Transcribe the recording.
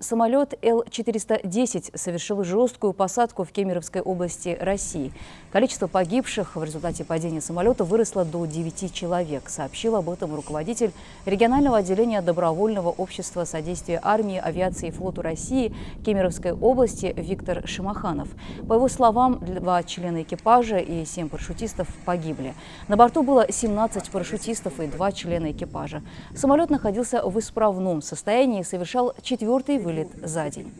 Самолет Л-410 совершил жесткую посадку в Кемеровской области России. Количество погибших в результате падения самолета выросло до 9 человек, сообщил об этом руководитель регионального отделения Добровольного общества содействия армии, авиации и флоту России Кемеровской области Виктор Шимаханов. По его словам, два члена экипажа и семь парашютистов погибли. На борту было 17 парашютистов и два члена экипажа. Самолет находился в исправном состоянии и совершал четвертый вылет за день.